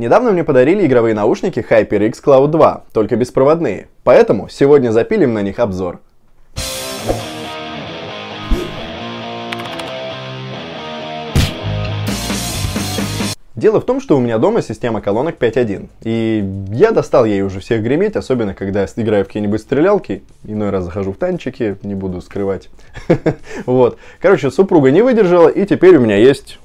Недавно мне подарили игровые наушники HyperX Cloud 2, только беспроводные. Поэтому сегодня запилим на них обзор. Дело в том, что у меня дома система колонок 5.1, и я достал ей уже всех греметь, особенно когда играю в какие-нибудь стрелялки, иной раз захожу в танчики, не буду скрывать. Вот. Короче, супруга не выдержала, и теперь у меня есть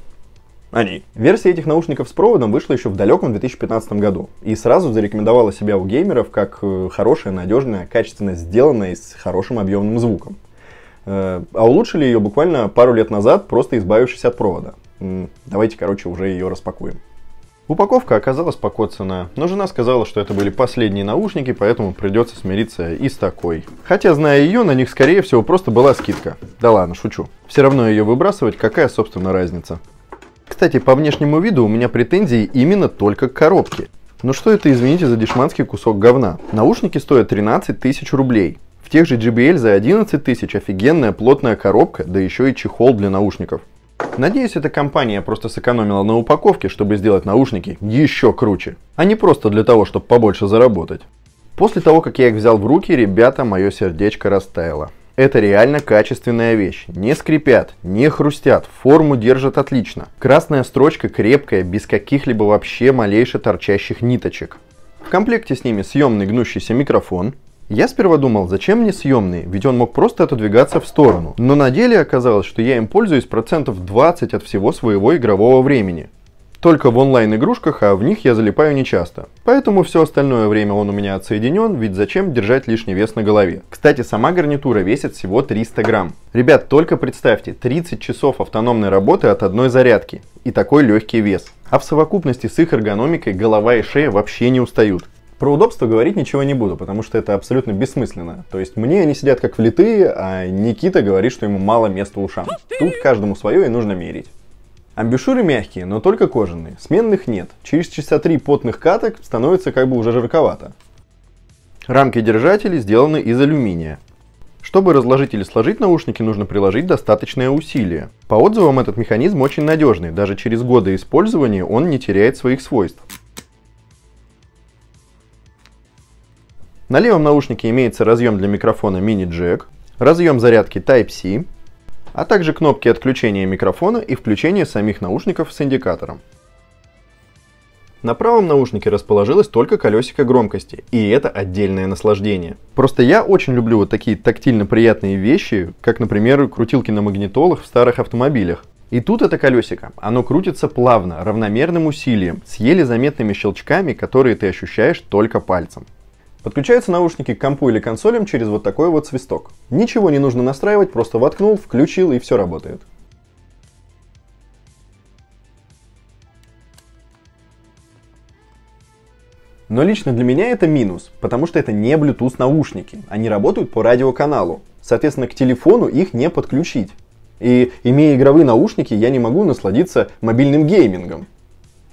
они. Версия этих наушников с проводом вышла еще в далеком 2015 году и сразу зарекомендовала себя у геймеров как э, хорошая, надежная, качественно сделанная и с хорошим объемным звуком. Э, а улучшили ее буквально пару лет назад, просто избавившись от провода. Давайте, короче, уже ее распакуем. Упаковка оказалась покоцана, но жена сказала, что это были последние наушники, поэтому придется смириться и с такой. Хотя, зная ее, на них, скорее всего, просто была скидка. Да ладно, шучу. Все равно ее выбрасывать, какая, собственно, разница. Кстати, по внешнему виду у меня претензии именно только к коробке. Но что это, извините, за дешманский кусок говна? Наушники стоят 13 тысяч рублей. В тех же JBL за 11 тысяч офигенная плотная коробка, да еще и чехол для наушников. Надеюсь, эта компания просто сэкономила на упаковке, чтобы сделать наушники еще круче, а не просто для того, чтобы побольше заработать. После того, как я их взял в руки, ребята, мое сердечко растаяло. Это реально качественная вещь. Не скрипят, не хрустят, форму держат отлично. Красная строчка крепкая, без каких-либо вообще малейше торчащих ниточек. В комплекте с ними съемный гнущийся микрофон, я сперва думал, зачем мне съемный, ведь он мог просто отодвигаться в сторону. Но на деле оказалось, что я им пользуюсь процентов 20 от всего своего игрового времени. Только в онлайн-игрушках, а в них я залипаю нечасто. Поэтому все остальное время он у меня отсоединен, ведь зачем держать лишний вес на голове. Кстати, сама гарнитура весит всего 300 грамм. Ребят, только представьте, 30 часов автономной работы от одной зарядки. И такой легкий вес. А в совокупности с их эргономикой голова и шея вообще не устают. Про удобство говорить ничего не буду, потому что это абсолютно бессмысленно. То есть мне они сидят как влитые, а Никита говорит, что ему мало места ушам. Тут каждому свое и нужно мерить. Амбушюры мягкие, но только кожаные. Сменных нет. Через часа три потных каток становится как бы уже жарковато. Рамки держателей сделаны из алюминия. Чтобы разложить или сложить наушники, нужно приложить достаточное усилие. По отзывам, этот механизм очень надежный. Даже через годы использования он не теряет своих свойств. На левом наушнике имеется разъем для микрофона мини-джек, разъем зарядки Type-C, а также кнопки отключения микрофона и включения самих наушников с индикатором. На правом наушнике расположилось только колесико громкости, и это отдельное наслаждение. Просто я очень люблю вот такие тактильно приятные вещи, как, например, крутилки на магнитолах в старых автомобилях. И тут это колесико, оно крутится плавно, равномерным усилием, с еле заметными щелчками, которые ты ощущаешь только пальцем. Подключаются наушники к компу или консолям через вот такой вот свисток. Ничего не нужно настраивать, просто воткнул, включил и все работает. Но лично для меня это минус, потому что это не Bluetooth наушники. Они работают по радиоканалу. Соответственно, к телефону их не подключить. И имея игровые наушники, я не могу насладиться мобильным геймингом.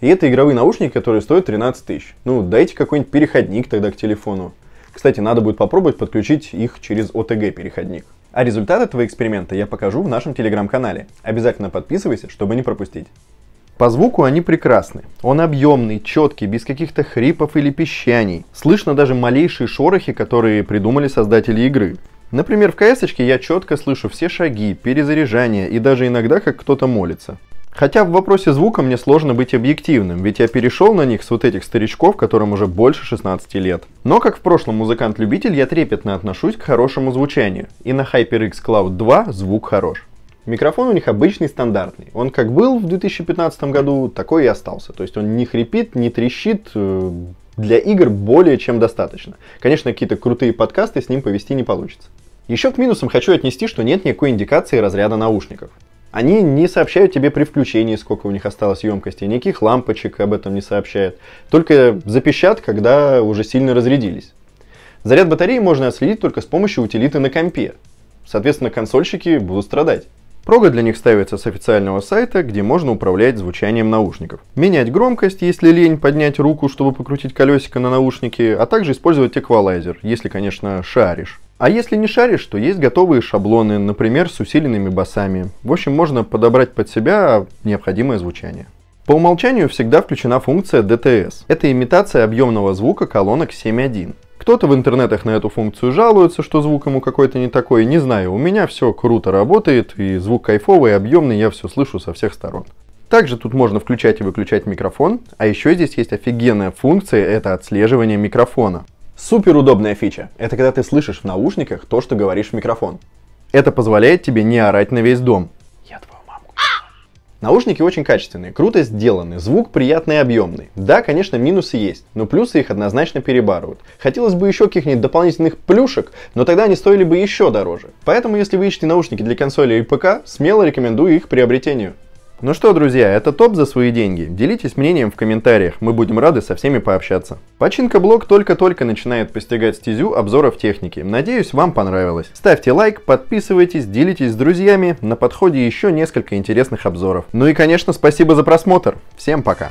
И это игровые наушники, которые стоят 13 тысяч. Ну, дайте какой-нибудь переходник тогда к телефону. Кстати, надо будет попробовать подключить их через OTG переходник. А результат этого эксперимента я покажу в нашем телеграм-канале. Обязательно подписывайся, чтобы не пропустить. По звуку они прекрасны. Он объемный, четкий, без каких-то хрипов или пищаний. Слышно даже малейшие шорохи, которые придумали создатели игры. Например, в КС я четко слышу все шаги, перезаряжание и даже иногда, как кто-то молится. Хотя в вопросе звука мне сложно быть объективным, ведь я перешел на них с вот этих старичков, которым уже больше 16 лет. Но как в прошлом музыкант-любитель, я трепетно отношусь к хорошему звучанию, и на HyperX Cloud 2 звук хорош. Микрофон у них обычный, стандартный. Он как был в 2015 году, такой и остался. То есть он не хрипит, не трещит, э, для игр более чем достаточно. Конечно, какие-то крутые подкасты с ним повести не получится. Еще к минусам хочу отнести, что нет никакой индикации разряда наушников. Они не сообщают тебе при включении, сколько у них осталось емкости, никаких лампочек об этом не сообщают. Только запищат, когда уже сильно разрядились. Заряд батареи можно отследить только с помощью утилиты на компе. Соответственно, консольщики будут страдать. Прога для них ставится с официального сайта, где можно управлять звучанием наушников. Менять громкость, если лень поднять руку, чтобы покрутить колесико на наушнике, а также использовать эквалайзер, если, конечно, шаришь. А если не шаришь, то есть готовые шаблоны, например, с усиленными басами. В общем, можно подобрать под себя необходимое звучание. По умолчанию всегда включена функция DTS. Это имитация объемного звука колонок 7.1. Кто-то в интернетах на эту функцию жалуется, что звук ему какой-то не такой. Не знаю, у меня все круто работает, и звук кайфовый, объемный, я все слышу со всех сторон. Также тут можно включать и выключать микрофон, а еще здесь есть офигенная функция, это отслеживание микрофона. Супер удобная фича. Это когда ты слышишь в наушниках то, что говоришь в микрофон. Это позволяет тебе не орать на весь дом. Я твою мамку. Наушники очень качественные, круто сделаны, звук приятный и объемный. Да, конечно, минусы есть, но плюсы их однозначно перебарывают. Хотелось бы еще каких-нибудь дополнительных плюшек, но тогда они стоили бы еще дороже. Поэтому, если вы ищете наушники для консоли и ПК, смело рекомендую их приобретению. Ну что, друзья, это топ за свои деньги. Делитесь мнением в комментариях, мы будем рады со всеми пообщаться. Починка блог только-только начинает постигать стезю обзоров техники. Надеюсь, вам понравилось. Ставьте лайк, подписывайтесь, делитесь с друзьями. На подходе еще несколько интересных обзоров. Ну и, конечно, спасибо за просмотр. Всем пока.